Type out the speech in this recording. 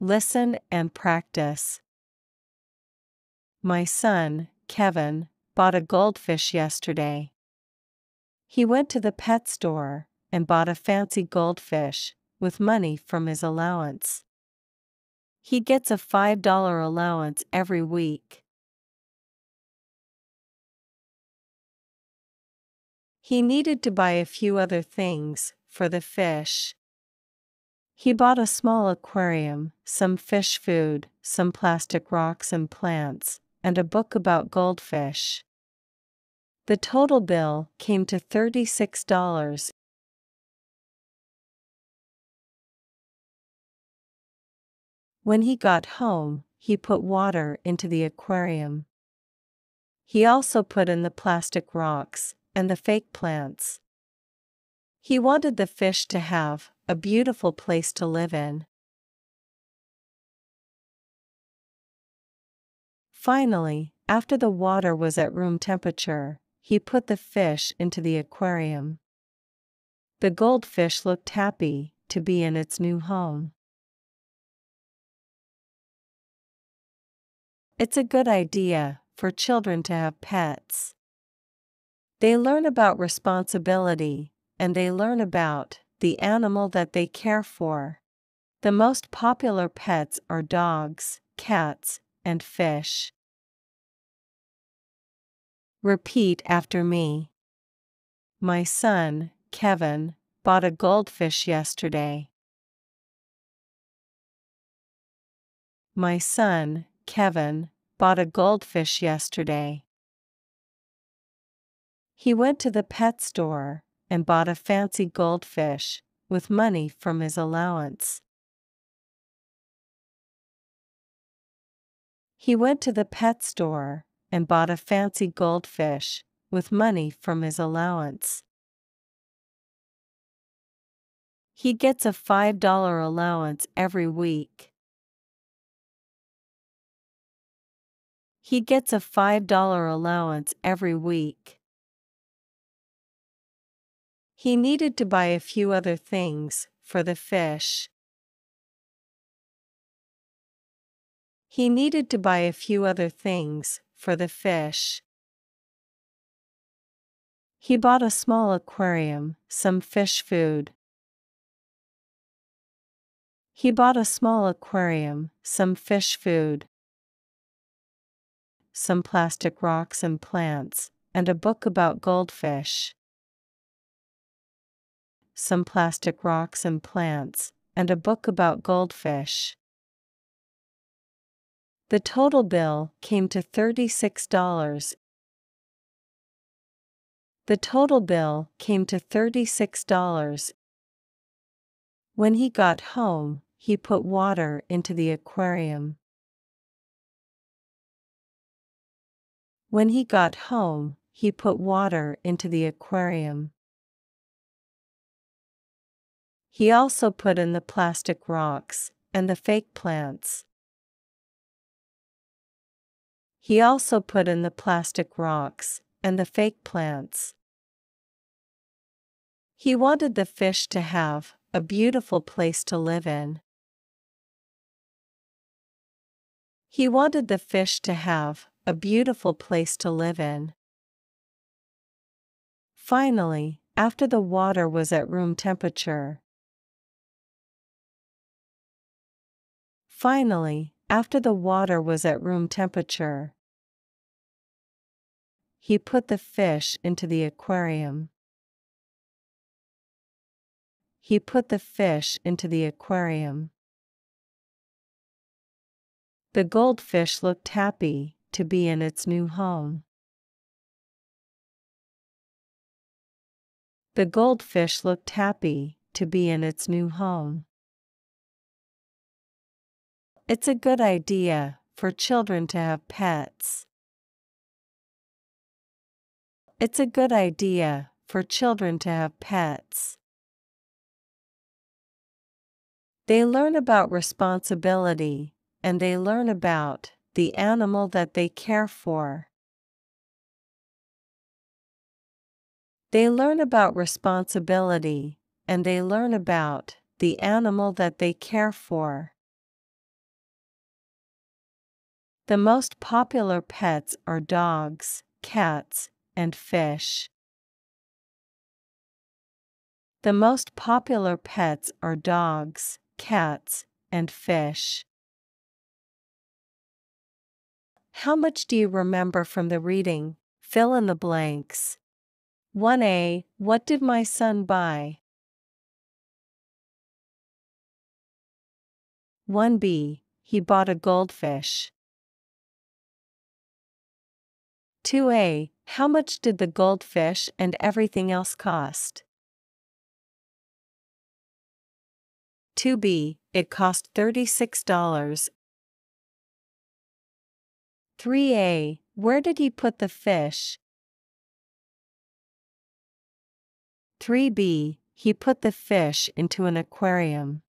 Listen and practice. My son, Kevin, bought a goldfish yesterday. He went to the pet store and bought a fancy goldfish with money from his allowance. He gets a $5 allowance every week. He needed to buy a few other things for the fish. He bought a small aquarium, some fish food, some plastic rocks and plants, and a book about goldfish. The total bill came to $36. When he got home, he put water into the aquarium. He also put in the plastic rocks and the fake plants. He wanted the fish to have a beautiful place to live in. Finally, after the water was at room temperature, he put the fish into the aquarium. The goldfish looked happy to be in its new home. It's a good idea for children to have pets. They learn about responsibility and they learn about the animal that they care for. The most popular pets are dogs, cats, and fish. Repeat after me. My son, Kevin, bought a goldfish yesterday. My son, Kevin, bought a goldfish yesterday. He went to the pet store and bought a fancy goldfish with money from his allowance. He went to the pet store and bought a fancy goldfish with money from his allowance. He gets a $5 allowance every week. He gets a $5 allowance every week. He needed to buy a few other things for the fish. He needed to buy a few other things for the fish. He bought a small aquarium, some fish food. He bought a small aquarium, some fish food, some plastic rocks and plants, and a book about goldfish. Some plastic rocks and plants, and a book about goldfish. The total bill came to $36. The total bill came to $36. When he got home, he put water into the aquarium. When he got home, he put water into the aquarium. He also put in the plastic rocks and the fake plants. He also put in the plastic rocks and the fake plants. He wanted the fish to have a beautiful place to live in. He wanted the fish to have a beautiful place to live in. Finally, after the water was at room temperature. Finally, after the water was at room temperature. He put the fish into the aquarium. He put the fish into the aquarium. The goldfish looked happy to be in its new home. The goldfish looked happy to be in its new home. It's a good idea for children to have pets. It's a good idea for children to have pets. They learn about responsibility and they learn about the animal that they care for. They learn about responsibility and they learn about the animal that they care for. The most popular pets are dogs, cats, and fish. The most popular pets are dogs, cats, and fish. How much do you remember from the reading? Fill in the blanks. 1a. What did my son buy? 1b. He bought a goldfish. 2a. How much did the goldfish and everything else cost? 2b. It cost $36. 3a. Where did he put the fish? 3b. He put the fish into an aquarium.